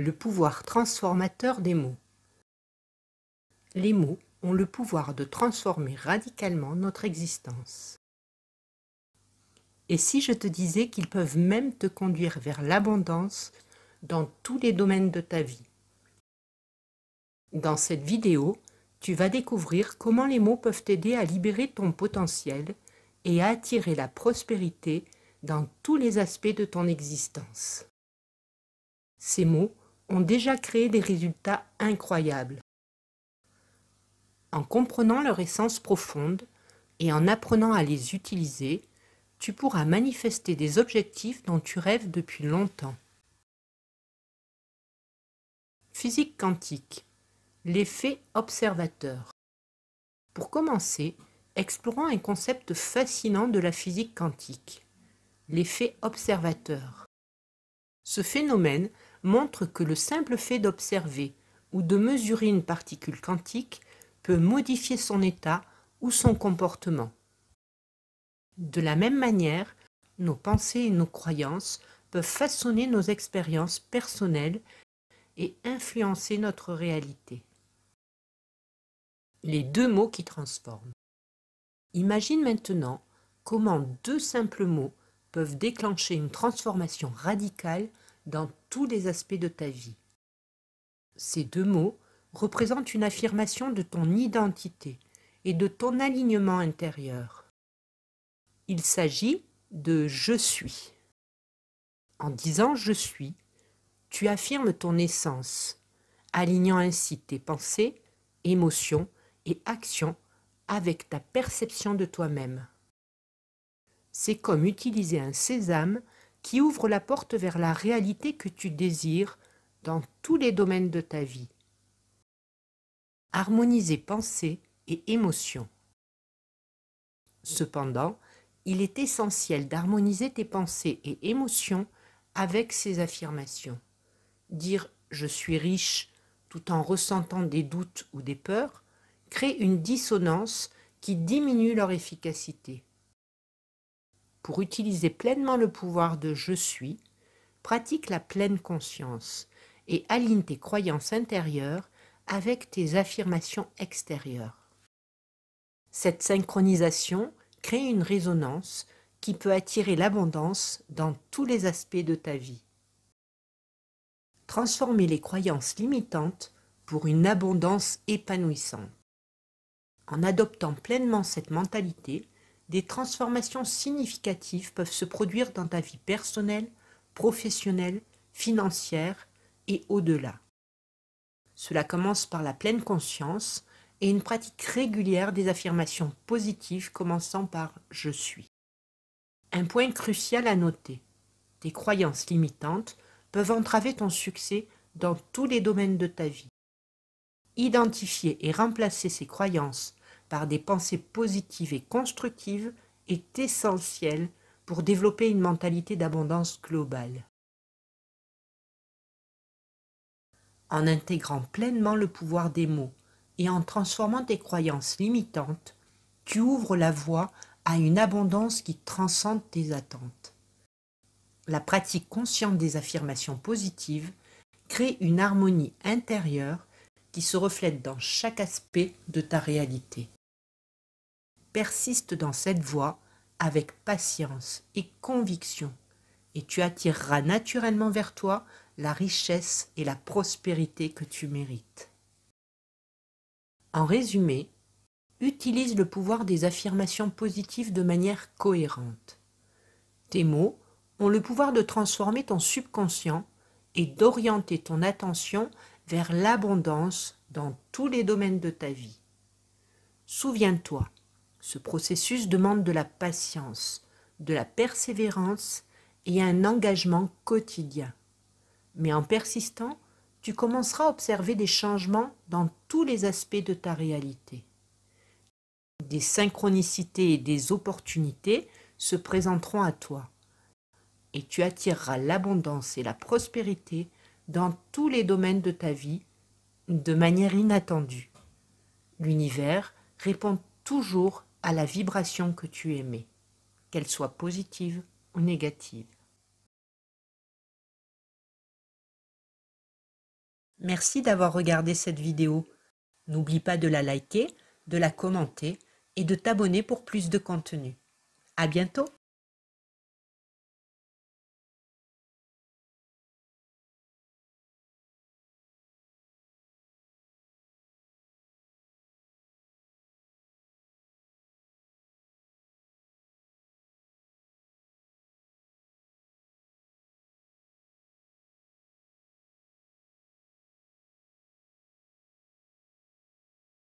Le pouvoir transformateur des mots. Les mots ont le pouvoir de transformer radicalement notre existence. Et si je te disais qu'ils peuvent même te conduire vers l'abondance dans tous les domaines de ta vie? Dans cette vidéo, tu vas découvrir comment les mots peuvent t'aider à libérer ton potentiel et à attirer la prospérité dans tous les aspects de ton existence. Ces mots ont déjà créé des résultats incroyables. En comprenant leur essence profonde et en apprenant à les utiliser, tu pourras manifester des objectifs dont tu rêves depuis longtemps. Physique quantique. L'effet observateur. Pour commencer, explorons un concept fascinant de la physique quantique, l'effet observateur. Ce phénomène montre que le simple fait d'observer ou de mesurer une particule quantique peut modifier son état ou son comportement. De la même manière, nos pensées et nos croyances peuvent façonner nos expériences personnelles et influencer notre réalité. Les deux mots qui transforment. Imagine maintenant comment deux simples mots peuvent déclencher une transformation radicale dans tous les aspects de ta vie. Ces deux mots représentent une affirmation de ton identité et de ton alignement intérieur. Il s'agit de je suis. En disant je suis, tu affirmes ton essence, alignant ainsi tes pensées, émotions et actions avec ta perception de toi-même. C'est comme utiliser un sésame qui ouvre la porte vers la réalité que tu désires dans tous les domaines de ta vie. Harmoniser pensée et émotion. Cependant, il est essentiel d'harmoniser tes pensées et émotions avec ces affirmations. Dire je suis riche tout en ressentant des doutes ou des peurs crée une dissonance qui diminue leur efficacité. Pour utiliser pleinement le pouvoir de je suis, pratique la pleine conscience et aligne tes croyances intérieures avec tes affirmations extérieures. Cette synchronisation crée une résonance qui peut attirer l'abondance dans tous les aspects de ta vie. Transformer les croyances limitantes pour une abondance épanouissante. En adoptant pleinement cette mentalité, des transformations significatives peuvent se produire dans ta vie personnelle, professionnelle, financière et au-delà. Cela commence par la pleine conscience et une pratique régulière des affirmations positives commençant par je suis. Un point crucial à noter. Tes croyances limitantes peuvent entraver ton succès dans tous les domaines de ta vie. Identifier et remplacer ces croyances par des pensées positives et constructives est essentiel pour développer une mentalité d'abondance globale. En intégrant pleinement le pouvoir des mots et en transformant tes croyances limitantes, tu ouvres la voie à une abondance qui transcende tes attentes. La pratique consciente des affirmations positives crée une harmonie intérieure qui se reflète dans chaque aspect de ta réalité persiste dans cette voie avec patience et conviction, et tu attireras naturellement vers toi la richesse et la prospérité que tu mérites. En résumé, utilise le pouvoir des affirmations positives de manière cohérente. Tes mots ont le pouvoir de transformer ton subconscient et d'orienter ton attention vers l'abondance dans tous les domaines de ta vie. Souviens-toi, ce processus demande de la patience, de la persévérance et un engagement quotidien. Mais en persistant, tu commenceras à observer des changements dans tous les aspects de ta réalité. Des synchronicités et des opportunités se présenteront à toi et tu attireras l'abondance et la prospérité dans tous les domaines de ta vie de manière inattendue. L'univers répond toujours à la vibration que tu émets, qu'elle soit positive ou négative. Merci d'avoir regardé cette vidéo. N'oublie pas de la liker, de la commenter et de t'abonner pour plus de contenu. À bientôt